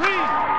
three.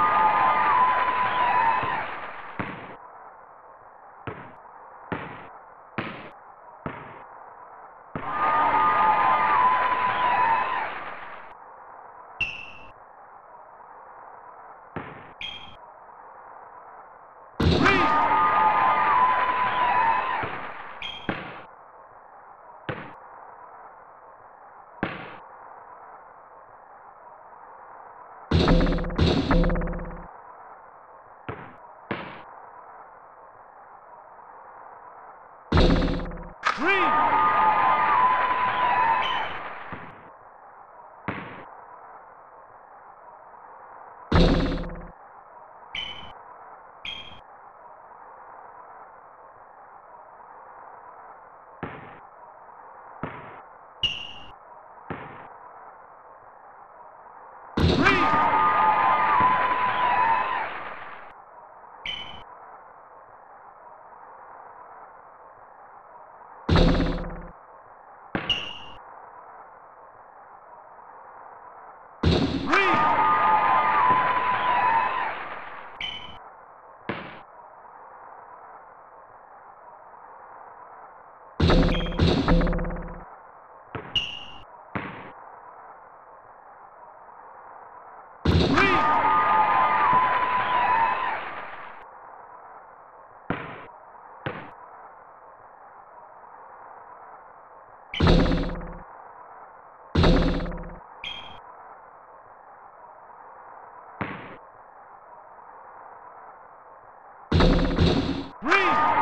Green.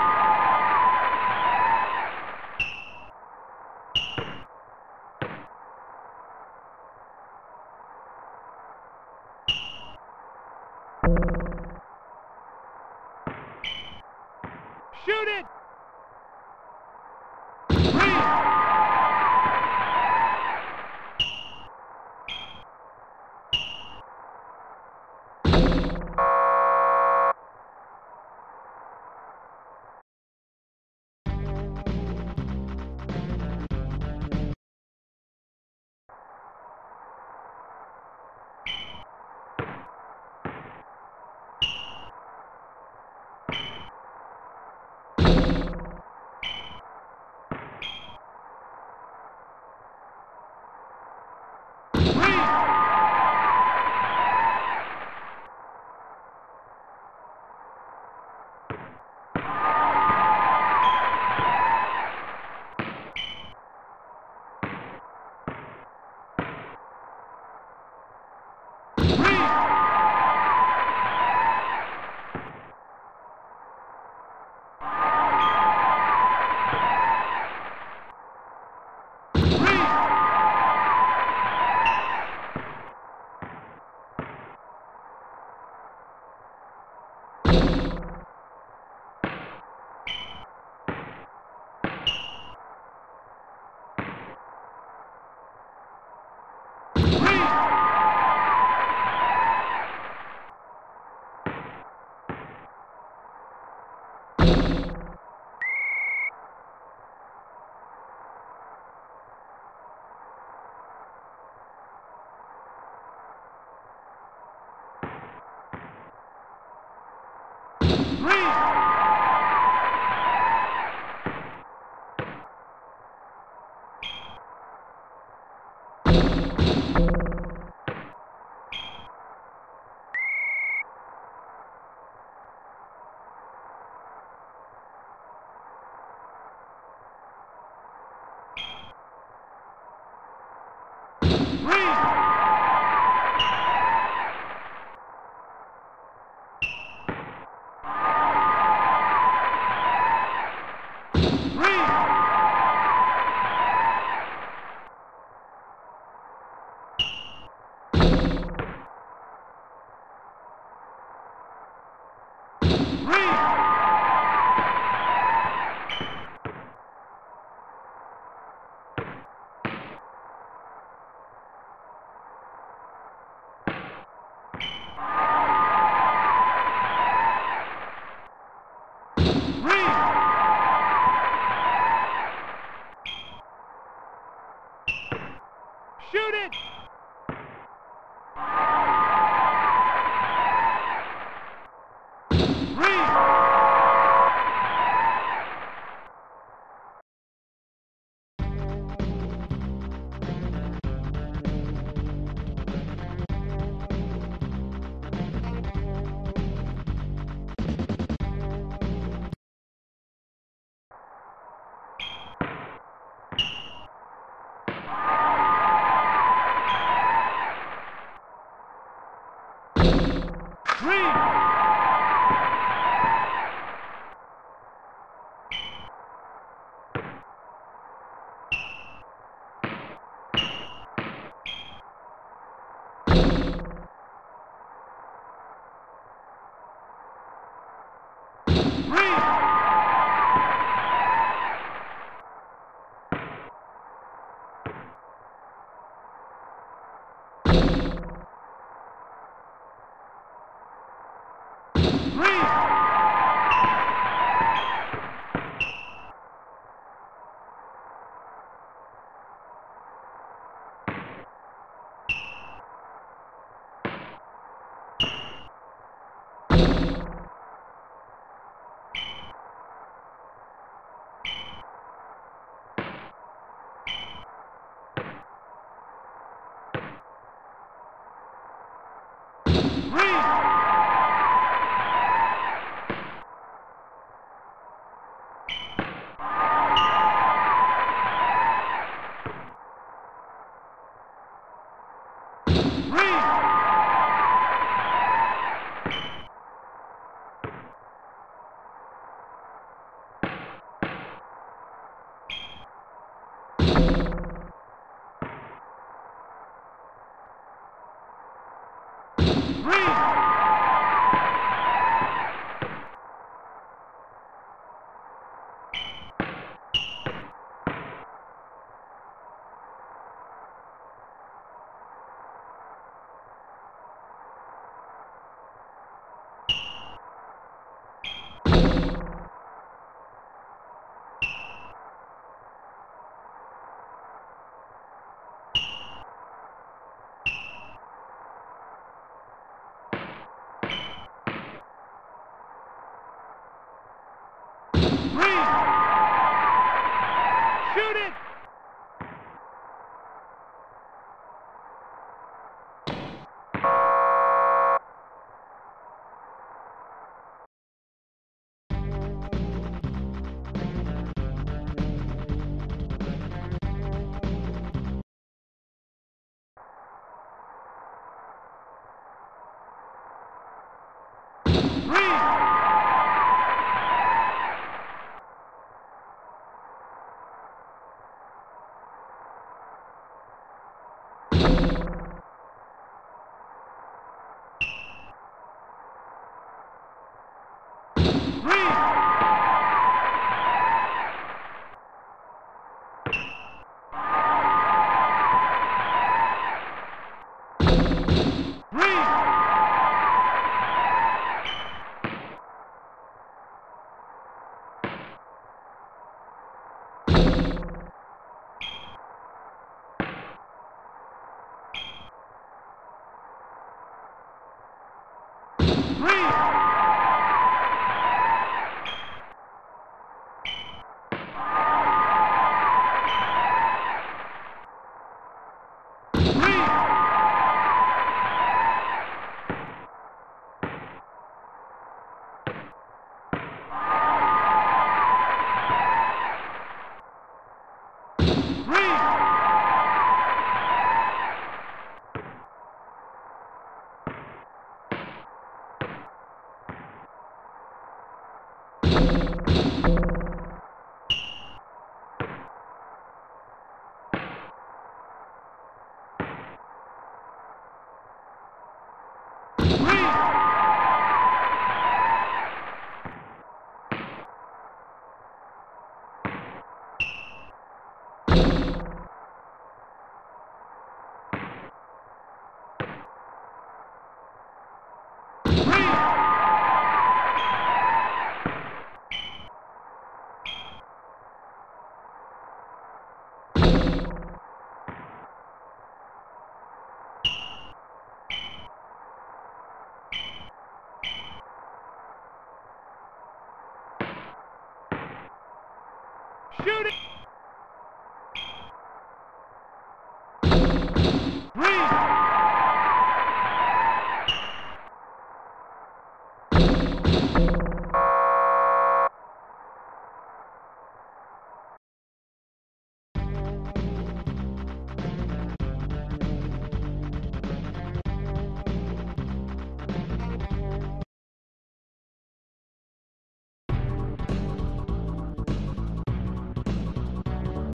three. three. three.